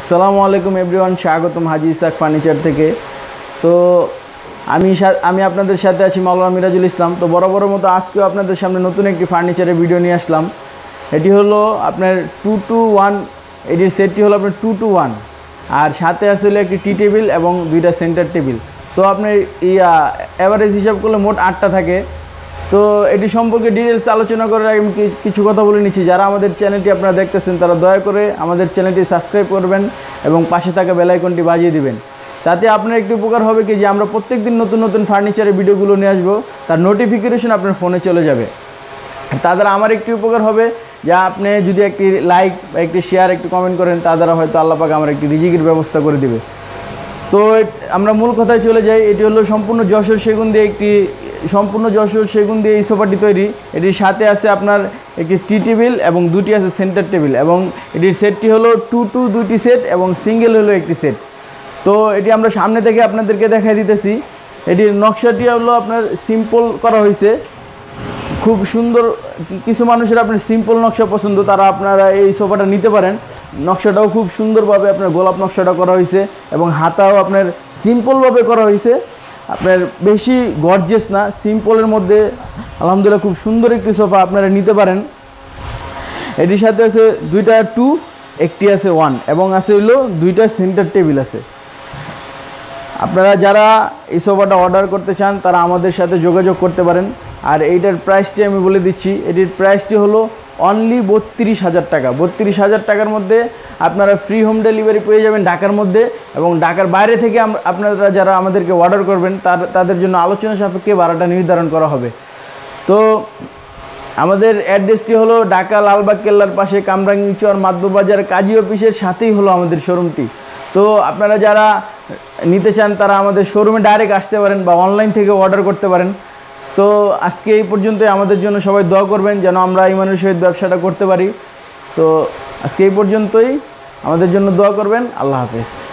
আসসালামু আলাইকুম এভরিওয়ান, স্বাগতম হাজি ইসাক ফার্নিচার থেকে। তো আমি আমি আপনাদের সাথে আছি মাওলানা মিরাজুল ইসলাম। তো বড় মতো আজকেও আপনাদের সামনে নতুন একটি ফার্নিচারের ভিডিও নিয়ে আসলাম। এটি হলো আপনার টু টু ওয়ান এটির সেটটি হলো আপনার টু টু ওয়ান আর সাথে আছে হলো একটি টি টেবিল এবং দুইটা সেন্টার টেবিল তো আপনার ইয়া অ্যাভারেজ হিসাব করলে মোট আটটা থাকে। তো এটি সম্পর্কে ডিটেলস আলোচনা করার আগে আমি কিছু কথা বলে নিচ্ছি। যারা আমাদের চ্যানেলটি আপনারা দেখতেছেন, তারা দয়া করে আমাদের চ্যানেলটি সাবস্ক্রাইব করবেন এবং পাশে থাকা বেলাইকনটি বাজিয়ে দিবেন। তাতে আপনার একটি উপকার হবে কি, যে আমরা প্রত্যেকদিন নতুন নতুন ফার্নিচারের ভিডিওগুলো নিয়ে আসব, তার নোটিফিকেশন আপনার ফোনে চলে যাবে। তা দ্বারা আমার একটি উপকার হবে, যে আপনি যদি একটি লাইক বা একটি শেয়ার একটি কমেন্ট করেন তা দ্বারা হয়তো আল্লাহ পাক আমার একটি রিজিকের ব্যবস্থা করে দিবে। তো আমরা মূল কথায় চলে যাই, এটি হলো সম্পূর্ণ যশোর সেগুন দিয়ে একটি সম্পূর্ণ যশোর সেগুন দিয়ে এই সোফাটি তৈরি। এটির সাথে আছে আপনার একটি টি টেবিল এবং দুটি আছে সেন্টার টেবিল এবং এটির সেটটি হলো টু টু দুটি সেট এবং সিঙ্গেল হলো একটি সেট তো এটি আমরা সামনে থেকে আপনাদেরকে দেখাই দিতেছি। এটির নকশাটি হলো আপনার সিম্পল করা হয়েছে। খুব সুন্দর কিছু মানুষের আপনার সিম্পল নকশা পছন্দ, তারা আপনারা এই সোফাটা নিতে পারেন। নকশাটাও খুব সুন্দরভাবে আপনার গোলাপ নকশাটা করা হয়েছে এবং হাতাও আপনার সিম্পলভাবে করা হয়েছে। আপনার বেশি গর্জেস না সিম্পলের মধ্যে আলহামদুলিল্লাহ খুব সুন্দর একটি সোফা আপনারা নিতে পারেন। এটির সাথে আছে দুইটা টু একটি আছে ওয়ান এবং আছে হইল দুইটা সেন্টার টেবিল আছে। আপনারা যারা এই সোফাটা অর্ডার করতে চান, তারা আমাদের সাথে যোগাযোগ করতে পারেন। আর এইটার প্রাইসটি আমি বলে দিচ্ছি, এটির প্রাইসটি হলো অনলি বত্রিশ হাজার টাকা। বত্রিশ হাজার টাকার মধ্যে আপনারা ফ্রি হোম ডেলিভারি পেয়ে যাবেন ঢাকার মধ্যে এবং ঢাকার বাইরে থেকে আপনারা যারা আমাদেরকে অর্ডার করবেন, তার তাদের জন্য আলোচনা সাপেক্ষে ভাড়াটা নির্ধারণ করা হবে। তো আমাদের অ্যাড্রেসটি হলো ঢাকা লালবাগ কেল্লার পাশে কামরাঙ্গি চর মাদববাজার কাজী অফিসের সাথেই হলো আমাদের শোরুমটি তো আপনারা যারা নিতে চান, তারা আমাদের শোরুমে ডাইরেক্ট আসতে পারেন বা অনলাইন থেকে অর্ডার করতে পারেন। তো আজকে এই পর্যন্তই। আমাদের জন্য সবাই দোয়া করবেন যেন আমরা ইমানের সহিত ব্যবসাটা করতে পারি। তো আজকে এই পর্যন্তই। আমাদের জন্য দোয়া করবেন। আল্লাহ হাফেজ।